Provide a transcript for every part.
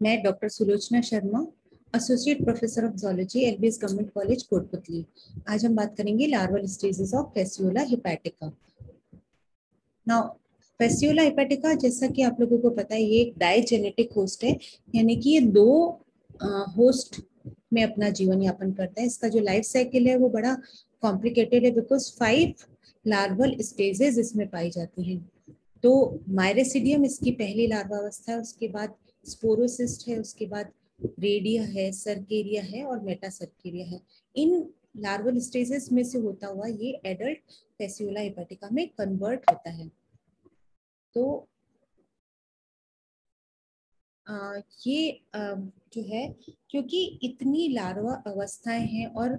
मैं doctor Sulochana Sharma associate professor of zoology LBS government college Kotputli आज हम बात करेंगे larval stages of Fasciola hepatica now Fasciola hepatica जैसा कि आप लोगों को पता है, ये एक डायजेनेटिक होस्ट है, यानी कि ये दो होस्ट में अपना जीवन यापन करता है। इसका जो लाइफ साइकिल है, वो बड़ा कॉम्प्लिकेटेड है बिकॉज़ फाइव लार्वल स्टेजेस इसमें पाई जाती हैं। तो मायरेसिडियम इसकी पहली लार्वा अवस्था है, उसके बाद स्पोरोसिस्ट है उसके बाद रेडिया है सर्केरिया है और मेटासर्केरिया है। इन लार्वल स्टेजेस में से होता हुआ ये एडल्ट फेसियोला हेपेटिका में कन्वर्ट होता है। तो आ, ये आ, जो है क्योंकि इतनी लार्वा अवस्थाएँ हैं और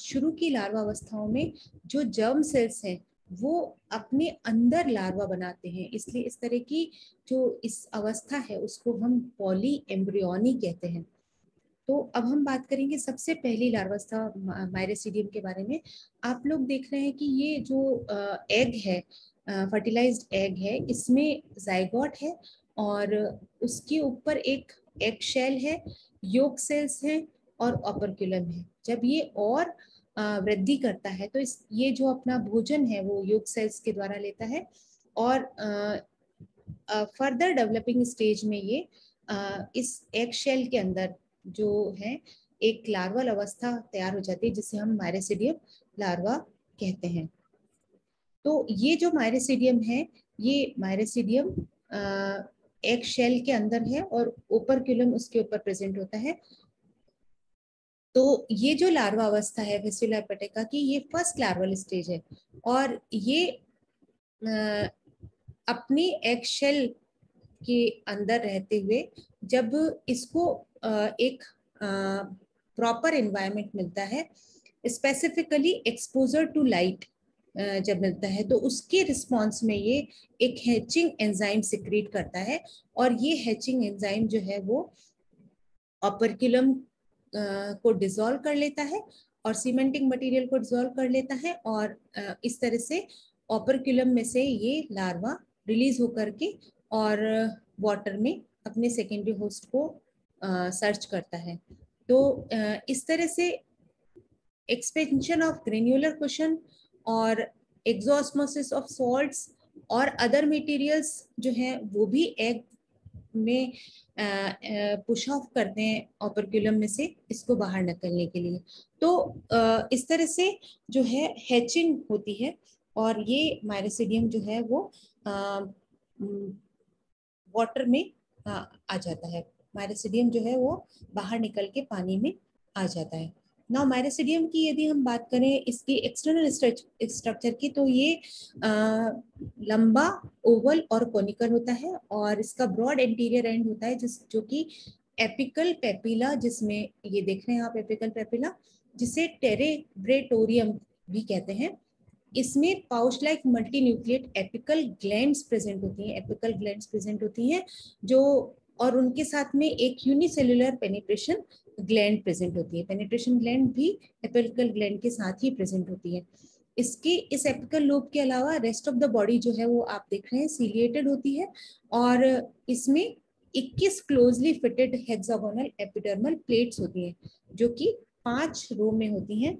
शुरू की लार्वा अवस्थाओं में जो जर्म सेल्स हैं वो अपने अंदर लार्वा बनाते हैं। इसलिए इस तरह की जो इस अवस्था है, उसको हम पॉली एम्ब्रियोनी कहते हैं। तो अब हम बात करेंगे सबसे पहली लार्वास्था मायरेसिडियम के बारे में। आप लोग देख रहे हैं कि ये जो एग है फर्टिलाइज्ड एग है, इसमें जाइगोट है और उसके ऊपर एक एग शेल है योग सेल्स हैं और ऑपरक्यूलम है। जब ये और वृद्धि करता है तो इस ये जो अपना भोजन है वो योग सेल्स के द्वारा लेता है और फर्दर डेवलपिंग स्टेज में ये आ, इस एग शेल के अंदर जो है एक लार्वल अवस्था तैयार हो जाती है जिसे हम मायरेसिडियम लार्वा कहते हैं। तो ये जो मायरेसिडियम है ये मायरेसिडियम एक शेल के अंदर है और ओपरक्यूलम उसके ऊपर प्रेजेंट होता है तो ये जो लार्वा अवस्था है फेस्टिला की, ये फ़र्स्ट लार्वल स्टेज है। और ये अपनी एक शेल के अंदर रहते हुए जब इसको एक प्रॉपर एनवायरनमेंट मिलता है स्पेसिफिकली एक्सपोजर टू लाइट जब मिलता है तो उसके रिस्पॉन्स में ये एक हैचिंग एंजाइम सिक्रीट करता है। और ये हैचिंग एंजाइम जो है वो ऑपरक्यूलम को डिजोल्व कर लेता है और सीमेंटिंग मटेरियल को डिजोल्व कर लेता है और इस तरह से ऑपरक्यूलम में से ये लार्वा रिलीज़ होकर के और वाटर में अपने सेकेंडरी होस्ट को सर्च करता है। तो इस तरह से एक्सपेंशन ऑफ़ ग्रेन्यूलर क्वेश्चन और एग्जॉस्मोसिस ऑफ़ सॉल्ट्स और अदर मटेरियल्स जो हैं वो भी एग में पुश ऑफ़ करते हैं ऑपरक्यूलम में से इसको बाहर निकलने के लिए। तो इस तरह से जो है हैचिंग होती है और ये मायरोसिडियम जो है वो वाटर में आ, आ जाता है। मायरोसिडियम जो है वो बाहर निकल के पानी में आ जाता है। ना मायरोसिडियम की यदि हम बात करें इसकी एक्सटर्नल स्ट्रक्चर की तो ये आ, लंबा ओवल और कोनिकल होता है और इसका ब्रॉड एंटीरियर एंड होता है जिस जो कि एपिकल पेपिला जिसमें ये देख रहे हैं आप एपिकल पेपिला जिसे टेरेब्रेटोरियम भी कहते हैं। इसमें pouch like multi nucleate apical glands present होती हैं एपिकल ग्लैंड्स प्रेजेंट होती हैं जो और उनके साथ में एक यूनिसेलुलर पेनिट्रेशन ग्लैंड प्रेजेंट होती है। पेनिट्रेशन ग्लैंड भी एपिकल ग्लैंड के साथ ही प्रेजेंट होती है। इसके, इस एपिकल लोब के अलावा रेस्ट ऑफ़ द बॉडी जो है वो आप देख रहे हैं सीलिएटेड होती है और इसमें 21 closely fitted hexagonal epidermal plates होती हैं, जो कि पाँच रो में होती हैं।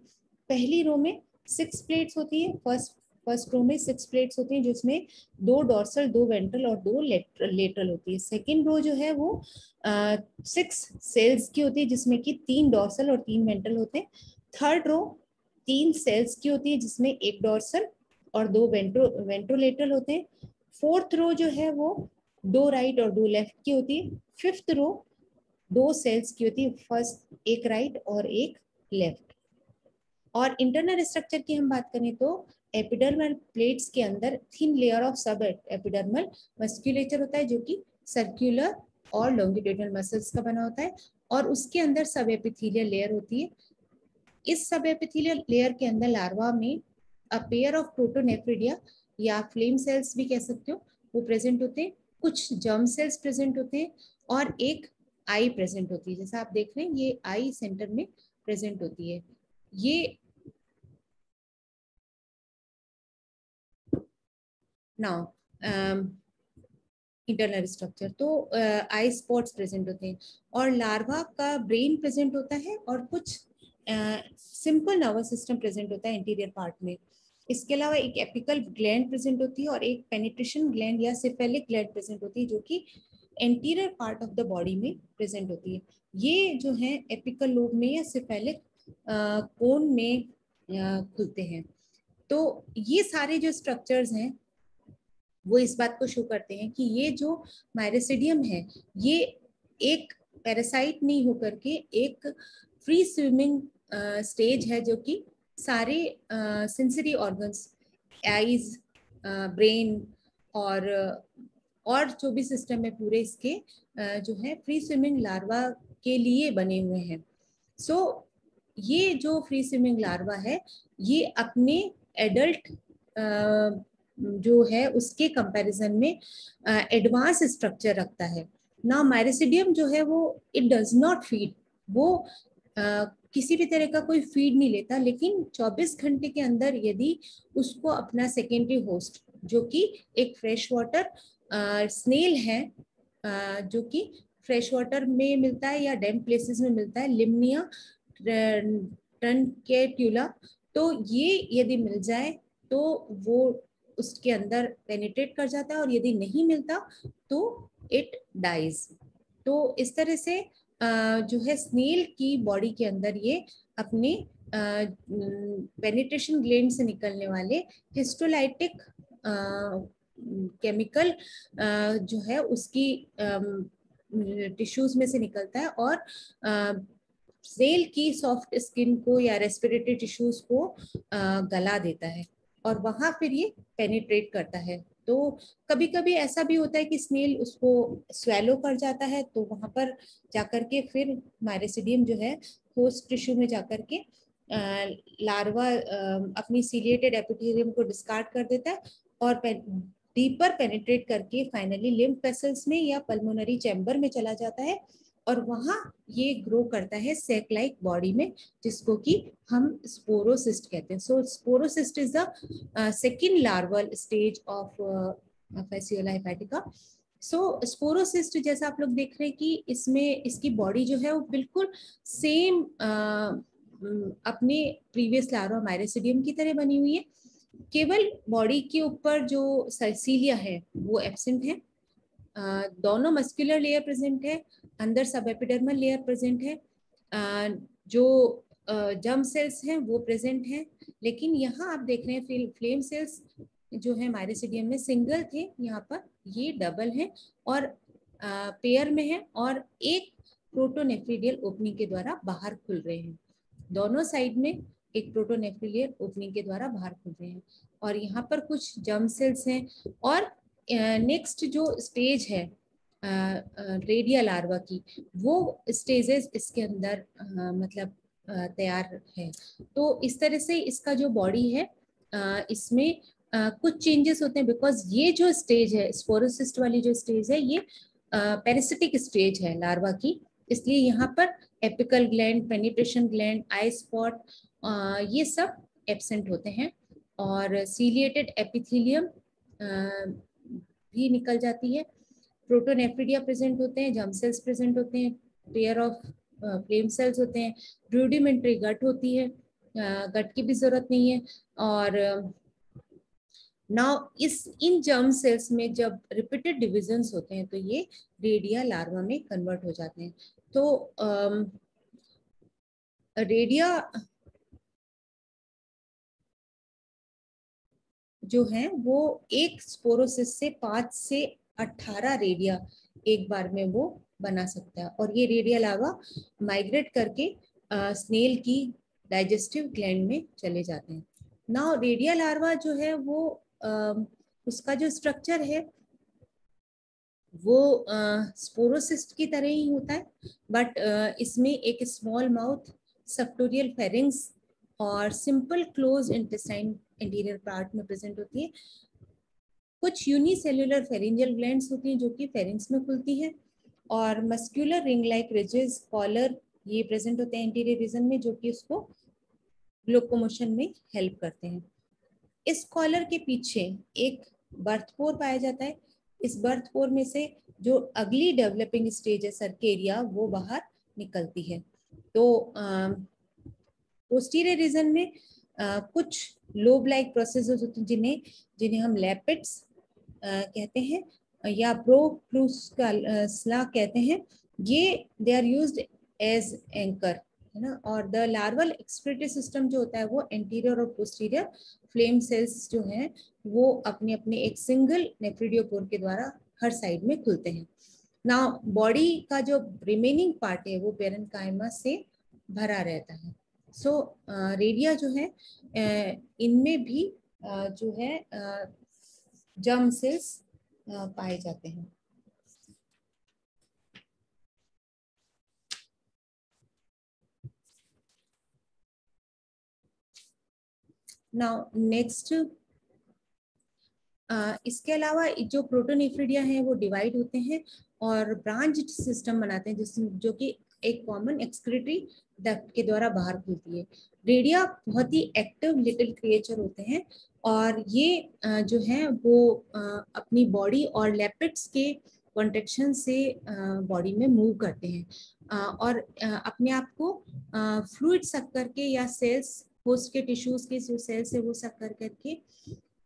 पहली रो में सिक्स प्लेट्स होती है। फ़र्स्ट फ़र्स्ट रो में सिक्स प्लेट्स होती हैं, जिसमें दो डॉर्सल, दो वेंट्रल और दो लेटरल होती है। सेकेंड रो जो है वो सिक्स सेल्स की होती है, जिसमें कि तीन डॉर्सल और तीन वेंट्रल होते हैं। थर्ड रो, तीन सेल्स की होती है, जिसमें एक डॉर्सल और दो वेंट्रो, वेंट्रोलेटरल होते हैं। फोर्थ रो जो है वो, दो राइट right और दो लेफ़्ट की होती है। फिफ्थ रो, दो सेल्स की होती है, फ़र्स्ट एक राइट right और एक लेफ़्ट। और इंटरनल स्ट्रक्चर की हम बात करें तो एपिडर्मल प्लेट्स के अंदर thin layer of sub epidermal musculature होता है, जो कि सर्कुलर और लॉन्गिट्यूडनल मसल्स का बना होता है, और उसके अंदर सब एपिथीलियल लेयर होती है। इस सब एपिथीलियल लेयर के अंदर लार्वा में अ पेयर ऑफ़ प्रोटोनेफ्रिडिया या फ्लेम सेल्स भी कह सकते हो, वो प्रेजेंट होते हैं। कुछ जर्म सेल्स प्रेजेंट होते हैं और एक आई प्रेजेंट होती है। जैसा आप देख रहे हैं, ये आई सेंटर में प्रेजेंट होती है। ये Um, इंटरनल स्ट्रक्चर तो आई स्पॉट्स प्रेजेंट होते हैं और लार्वा का ब्रेन प्रेजेंट होता है और कुछ सिंपल नर्वस सिस्टम प्रेजेंट होता है इंटीरियर पार्ट में। इसके अलावा एक एपिकल ग्लैंड प्रेजेंट होती है और एक पेनिट्रेशन ग्लैंड या सिफेलिक ग्लैंड प्रेजेंट होती है जो कि anterior part of the body में प्रेजेंट होती है। ये जो है एपिकल लोब में या सिफेलिक कोन में खुलते हैं। तो ये सारे जो स्ट्रक्चर्स हैं वो इस बात को शो करते हैं कि ये जो मायरेसिडियम है ये एक पैरासाइट नहीं होकर के एक फ्री स्विमिंग स्टेज है जो कि सारे सेंसरी ऑर्गन्स आईज ब्रेन और और जो भी सिस्टम है पूरे इसके uh, जो है फ्री स्विमिंग लार्वा के लिए बने हुए हैं। सो so, ये जो फ्री स्विमिंग लार्वा है ये अपने एडल्ट जो है उसके कंपैरिजन में एडवांस स्ट्रक्चर रखता है। ना मायरेसिडियम जो है वो इट डज नॉट फ़ीड वो uh, किसी भी तरह का कोई फ़ीड नहीं लेता लेकिन 24 घंटे के अंदर यदि उसको अपना सेकेंडरी होस्ट जो कि एक फ्रेश वाटर स्नेल है uh, जो कि फ्रेश वाटर में मिलता है या डैम प्लेसेस में मिलता है लिमनिया टन के ट्यूला तो ये यदि मिल जाए तो वो उसके अंदर पेनिट्रेट कर जाता है और यदि नहीं मिलता तो इट डाइज तो इस तरह से जो है स्नेल की बॉडी के अंदर ये अपने पेनिट्रेशन ग्लैंड से निकलने वाले हिस्टोलाइटिक केमिकल जो है उसकी टिश्यूज में से निकलता है और सेल की सॉफ्ट स्किन को या रेस्पिरेटरी टिश्यूज को गला देता है। और वहाँ फिर ये पेनिट्रेट करता है। तो कभी कभी ऐसा भी होता है कि स्नेल उसको स्वेलो कर जाता है तो वहाँ पर जाकर के फिर मायरेसिडियम जो है होस्ट टिश्यू में जाकर के लार्वा अपनी सीलिएटेड एपिथेलियम को डिस्कार्ड कर देता है और डीपर पेनिट्रेट करके फाइनली लिम्फ वेसल्स में या पल्मोनरी चैम्बर में चला जाता है। और वहाँ ये ग्रो करता है सेक लाइक बॉडी में जिसको कि हम स्पोरोसिस्ट कहते हैं। So sporocyst is the second larval stage of Fasciola hepatica so sporocyst जैसा आप लोग देख रहे हैं कि इसमें इसकी बॉडी जो है वो बिल्कुल सेम uh, अपने प्रीवियस लार्वा मायरेसिडियम की तरह बनी हुई है। केवल बॉडी के ऊपर जो सरसीलिया है वो एबसेंट है। दोनों मस्कुलर लेयर प्रेजेंट है, अंदर सब एपिडर्मल लेयर प्रेजेंट है जो जम सेल्स हैं, वो प्रेजेंट हैं, लेकिन यहाँ आप देख रहे हैं फ्लेम सेल्स जो है माइरिसिडियम में सिंगल थे, यहाँ पर ये डबल है और पेयर में है और एक प्रोटोनेफ्रीडियल ओपनिंग के द्वारा बाहर खुल रहे हैं। दोनों साइड में एक प्रोटोनेफ्रीडियल ओपनिंग के द्वारा बाहर खुल रहे हैं और यहाँ पर कुछ जम सेल्स हैं और नेक्स्ट जो स्टेज है रेडिया लार्वा की, वो स्टेजेस इसके अंदर मतलब तैयार है। तो इस तरह से इसका जो बॉडी है इसमें कुछ चेंजेस होते हैं बिकॉज़ ये जो स्टेज है स्पोरोसिस्ट वाली जो स्टेज है, ये पेरिसिटिक स्टेज है लार्वा की। इसलिए यहाँ पर apical gland penetration gland eye spot ये सब एबसेंट होते हैं। और सीलिएटेड एपिथीलियम भी निकल जाती है। प्रोटोनेफ्रिडिया प्रेजेंट होते हैं जम सेल्स प्रेजेंट होते हैं, पेयर ऑफ़ फ्लेम सेल्स होते हैं, रूडिमेंट्री गट होती है गट की भी ज़रूरत नहीं है और नाउ इस, इन जर्म सेल्स में जब रिपीटेड डिविजन्स होते हैं तो ये रेडिया लार्वा में कन्वर्ट हो जाते हैं। तो रेडिया जो है वो एक स्पोरोसिस से पाँच से अठारह रेडिया एक बार में वो बना सकता है। और ये रेडिया लावा माइग्रेट करके आ, स्नेल की डाइजेस्टिव ग्लैंड में चले जाते हैं। ना रेडिया लार्वा जो है वो आ, उसका जो स्ट्रक्चर है वो स्पोरोसिस्ट की तरह ही होता है। बट इसमें एक स्मॉल माउथ सप्टोरियल फेरिंग्स और simple close intestine interior part में प्रेजेंट होती है। कुछ यूनिसेल्युलर फेरिंजियल ग्लैंड्स होती हैं जो कि फेरिंग्स में खुलती है और muscular ring like ridges collar ये प्रेजेंट होते हैं इंटीरियर रीजन में जो कि उसको ग्लोकोमोशन में हेल्प करते हैं। इस कॉलर के पीछे एक बर्थ पोर पाया जाता है। इस बर्थ पोर में से जो अगली डेवलपिंग स्टेज है सर्केरिया वो बाहर निकलती है। तो पोस्टीरियर रीजन में कुछ लोब लाइक प्रोसेस होते हैं जिन्हें जिन्हें हम लैपिड्स कहते हैं, या प्रोक्लूसला कहते हैं। ये they are used as anchor है ना? और द लार्वल एक्सक्रीटरी सिस्टम जो होता है वो एंटीरियर और पोस्टीरियर फ्लेम सेल्स जो हैं, वो अपने अपने एक सिंगल नेफ्रिडियोपोर के द्वारा हर साइड में खुलते हैं। ना बॉडी का जो रिमेनिंग पार्ट है, वो पेरन से भरा रहता है। सो so, रेडिया जो है इनमें भी जो है जर्म सेल्स पाए जाते हैं। नाउ नेक्स्ट इसके अलावा जो प्रोटोनिफ्रिडिया है वो डिवाइड होते हैं और ब्रांच सिस्टम बनाते हैं जिस जो कि एक कॉमन एक्सक्रिटरी डक्ट के द्वारा बाहर खुलती है। रेडिया बहुत ही एक्टिव लिटिल क्रिएचर होते हैं और ये जो है वो अपनी बॉडी और लेपिड्स के कॉन्ट्रेक्शन से बॉडी में मूव करते हैं। और अपने आप को फ्लूड सक करके या सेल्स होस्ट के टिश्यूज के जो सेल्स है वो सक कर करके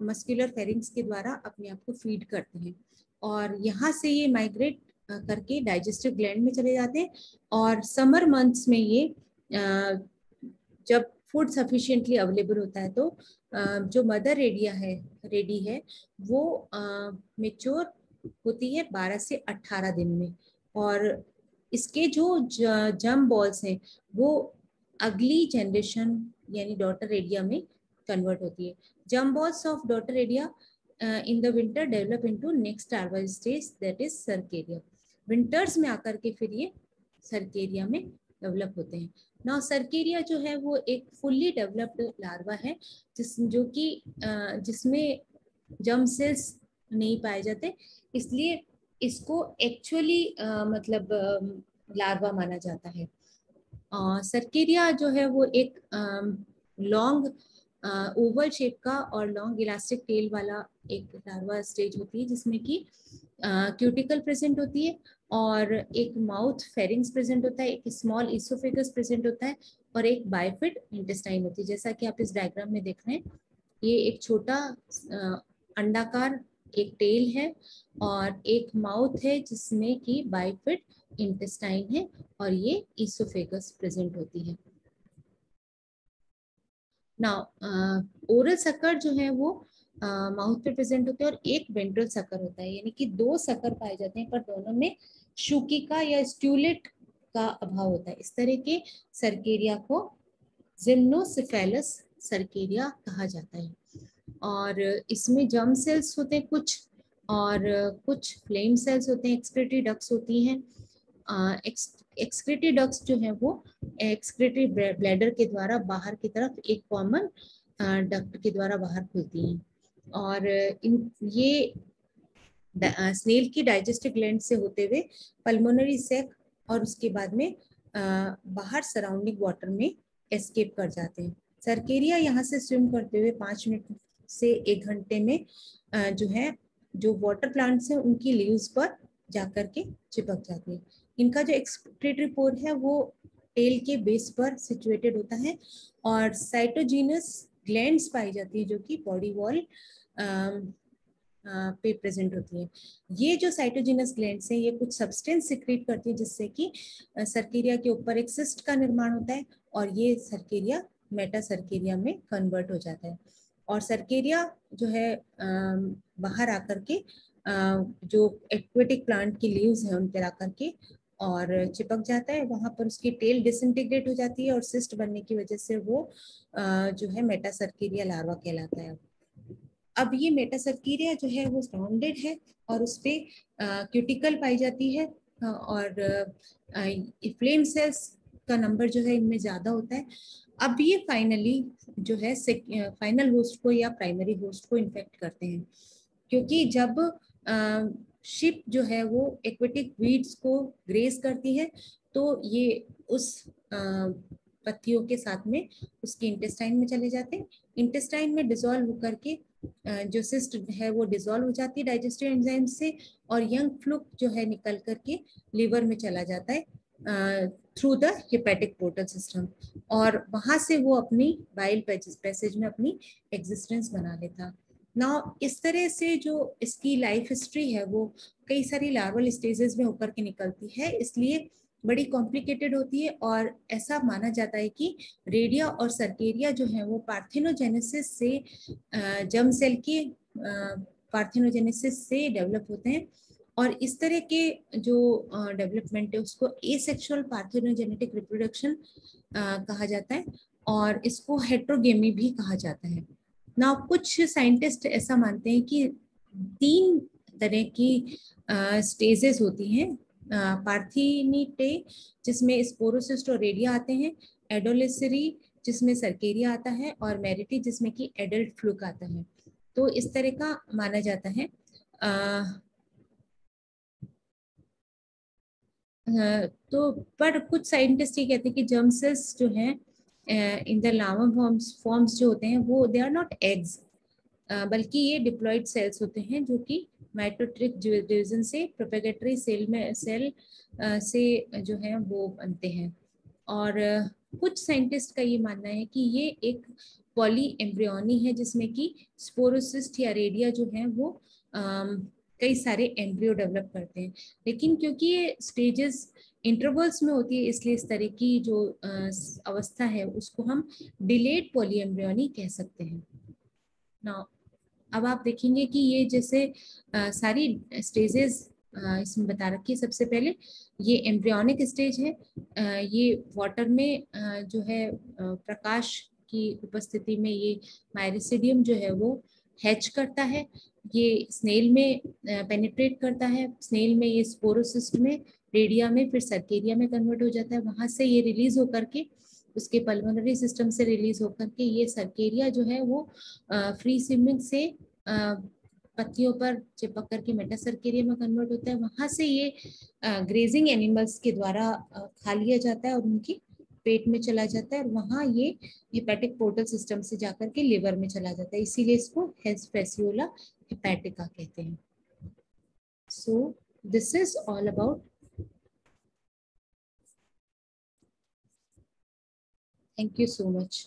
मस्कुलर फेरिंग्स के द्वारा अपने आप को फ़ीड करते हैं। और यहाँ से ये माइग्रेट करके डाइजेस्टिव ग्लैंड में चले जाते हैं और समर मंथ्स में ये जब फ़ूड सफिशिएंटली अवेलेबल होता है तो जो मदर रेडिया है रेडी है, वो मेच्योर होती है 12 से 18 दिन में। और इसके जो जम बॉल्स हैं, वो अगली जनरेशन यानी डॉटर रेडिया में कन्वर्ट होती है। Germ balls of daughter redia in the winter develop into next larval stage that is cercaria winters में आकर के फिर ये सर्केरिया में डेवलप होते हैं। ना सर्केरिया जो है वो एक फुल्ली डेवलप्ड लार्वा है, जिस, जो कि जिसमें जम सेल्स नहीं पाए जाते, इसलिए इसको एक्चुअली मतलब लार्वा माना जाता है। सर्केरिया जो है वो एक लॉन्ग ओवल शेप का और लॉन्ग इलास्टिक टेल वाला एक लार्वा स्टेज होती है, जिसमें कि क्यूटिकल प्रेजेंट होती है और एक माउथ फेरिंग्स प्रेजेंट होता है, एक स्मॉल इसोफेगस प्रेजेंट होता है और एक बायोफिट इंटेस्टाइन होती है। जैसा कि आप इस डायग्राम में देख रहे हैं, ये एक छोटा अंडाकार एक टेल है और एक माउथ है जिसमें कि बायोफिट इंटेस्टाइन है और ये इसोफेगस प्रेजेंट होती है। ना ओरल सकर जो है वो माउथ पे प्रेजेंट होते हैं और एक वेंट्रल सकर होता है। यानी कि दो सकर पाए जाते हैं, पर दोनों में शुकिका या स्ट्यूलेट का अभाव होता है। इस तरह के सर्केरिया को जिम्नोसिफेलस सर्केरिया कहा जाता है। और इसमें जर्म सेल्स होते हैं कुछ, और कुछ फ्लेम सेल्स होते हैं एक्सक्रेटरी डक्स होती हैं। एक्सक्रेटरी डक्स जो है वो एक्सक्रेटरी ब्लैडर के द्वारा बाहर की तरफ़ एक कॉमन डक्ट के द्वारा बाहर खुलती हैं। और इन, ये स्नेल की डाइजेस्टिव ग्लैंड से होते हुए पल्मोनरी सेक और उसके बाद में बाहर सराउंडिंग वाटर में एस्केप कर जाते हैं। सरकेरिया यहाँ से स्विम करते हुए पाँच मिनट से एक घंटे में जो है, जो वाटर प्लांट्स हैं उनकी लीव्स पर जाकर के चिपक जाते हैं। इनका जो एक्सक्रेटरी पोर है वो टेल के बेस पर सिचुएटेड होता है और साइटोजीनस ग्लैंड्स पाई जाती है जो कि बॉडी वॉल पे प्रेजेंट होती है। ये जो साइटोजिनस ग्लैंड्स हैं, ये कुछ सब्सटेंस सिक्रेट करती है, जिससे कि सर्केरिया के ऊपर एक सिस्ट का निर्माण होता है और ये सर्केरिया मेटा सर्केरिया में कन्वर्ट हो जाता है। और सर्केरिया जो है बाहर आकर के जो एक्वेटिक प्लांट की लीव्स हैं उन पर आकर के और चिपक जाता है। वहाँ पर उसकी टेल डिसइंटीग्रेट हो जाती है और सिस्ट बनने की वजह से वो जो है मेटा सर्केरिया लार्वा कहलाता है। अब ये मेटासर्कीरिया जो है, वो राउंडेड है और उस पर क्यूटिकल पाई जाती है और फ्लेम सेल्स का नंबर जो है, इनमें ज़्यादा होता है। अब ये फाइनली जो है फाइनल होस्ट को या प्राइमरी होस्ट को इन्फेक्ट करते हैं। क्योंकि जब शिप जो है, वो एक्वेटिक वीड्स को ग्रेस करती है तो ये उस पत्तियों के साथ में उसके इंटेस्टाइन में चले जाते हैं। इंटेस्टाइन में डिजोल्व होकर के जो सिस्ट है वो डिजोल्व हो जाती है डाइजेस्टिव एंजाइम से और यंग फ्लुक जो है निकल करके लीवर में चला जाता है through the hepatic portal system और वहाँ से वो अपनी बाइल पैसेज में अपनी एग्जिस्टेंस बना लेता। ना इस तरह से जो इसकी लाइफ हिस्ट्री है वो कई सारी लार्वल स्टेजेस में होकर के निकलती है, इसलिए बड़ी कॉम्प्लिकेटेड होती है और ऐसा माना जाता है कि रेडिया और सर्केरिया जो है वो पार्थिनोजेनेसिस से जम सेल के पार्थिनोजेनेसिस से डेवलप होते हैं। और इस तरह के जो डेवलपमेंट है उसको एसेक्सुअल पार्थिनोजेनेटिक रिप्रोडक्शन कहा जाता है और इसको हेट्रोगेमी भी कहा जाता है। ना कुछ साइंटिस्ट ऐसा मानते हैं कि तीन तरह की स्टेजेस होती हैं। पार्थिनीटे जिसमें स्पोरोसिस्ट और रेडिया आते हैं एडोलेसरी जिसमें सरकेरिया आता है और मेरिटी जिसमें कि एडल्ट फ्लूक आता है। तो इस तरह का माना जाता है। आ, तो पर कुछ साइंटिस्ट ये कहते हैं कि जर्म सेल्स जो हैं in the larva forms forms जो होते हैं वो दे आर नॉट एग्स बल्कि ये डिप्लॉइड सेल्स होते हैं जो कि माइटोट्रिक डिवीज़न से प्रोपेगेटरी सेल में सेल से जो है वो बनते हैं। और कुछ साइंटिस्ट का ये मानना है कि ये एक पॉली एम्ब्रियोनी है जिसमें कि स्पोरोसिस्ट या रेडिया जो है वो कई सारे एम्ब्रियो डेवलप करते हैं। लेकिन क्योंकि ये स्टेजेस इंटरवल्स में होती है, इसलिए इस तरह की जो अवस्था है, उसको हम डिलेड पॉली एम्ब्रियोनी कह सकते हैं। ना अब आप देखेंगे कि ये जैसे आ, सारी स्टेजेस इसमें बता रखी है सबसे पहले ये एम्ब्रियोनिक स्टेज है आ, ये वाटर में आ, जो है प्रकाश की उपस्थिति में ये मायरिसिडियम जो है वो हैच करता है ये स्नेल में पेनिट्रेट करता है स्नेल में ये स्पोरोसिस्ट में रेडिया में फिर सर्केरिया में कन्वर्ट हो जाता है वहाँ से ये रिलीज़ होकर के उसके पल्मोनरी सिस्टम से रिलीज़ होकर के ये सर्केरिया जो है वो फ्री स्विमिंग से पत्तियों पर चिपक करके मेटासर्केरिया में कन्वर्ट होता है। वहाँ से ये ग्रेजिंग एनिमल्स के द्वारा खा लिया जाता है और उनकी पेट में चला जाता है और वहाँ ये हिपैटिक पोर्टल सिस्टम से जाकर के लिवर में चला जाता है। इसीलिए इसको हेस्पेसियोला हिपैटिका कहते हैं। So this is all about Thank you so much.